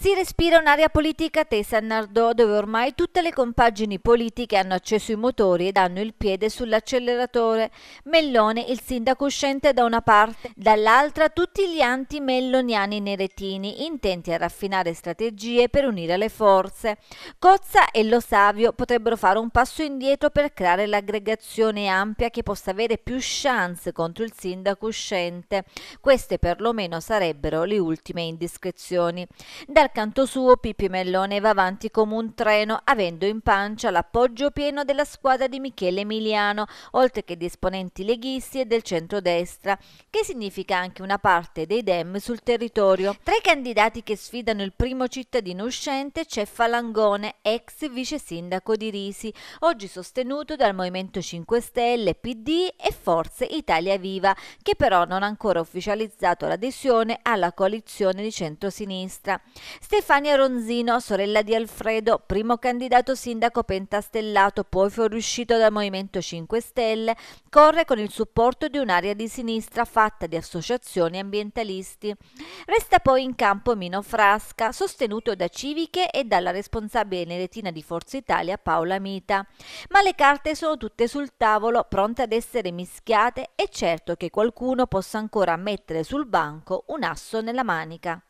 Si respira un'area politica tesa a Nardò, dove ormai tutte le compagini politiche hanno acceso i motori ed hanno il piede sull'acceleratore. Mellone, il sindaco uscente da una parte, dall'altra tutti gli anti-melloniani neretini, intenti a raffinare strategie per unire le forze. Cozza e Lo Savio potrebbero fare un passo indietro per creare l'aggregazione ampia che possa avere più chance contro il sindaco uscente. Queste perlomeno sarebbero le ultime indiscrezioni. Dal dal canto suo Pippi Mellone va avanti come un treno, avendo in pancia l'appoggio pieno della squadra di Michele Emiliano, oltre che di esponenti leghisti e del centrodestra, che significa anche una parte dei Dem sul territorio. Tra i candidati che sfidano il primo cittadino uscente c'è Falangone, ex vice sindaco di Risi, oggi sostenuto dal Movimento 5 Stelle, PD e Forze Italia Viva, che però non ha ancora ufficializzato l'adesione alla coalizione di centrosinistra. Stefania Ronzino, sorella di Alfredo, primo candidato sindaco pentastellato, poi fuoriuscito dal Movimento 5 Stelle, corre con il supporto di un'area di sinistra fatta di associazioni ambientalisti. Resta poi in campo Mino Frasca, sostenuto da Civiche e dalla responsabile neretina di Forza Italia Paola Mita. Ma le carte sono tutte sul tavolo, pronte ad essere mischiate e certo che qualcuno possa ancora mettere sul banco un asso nella manica.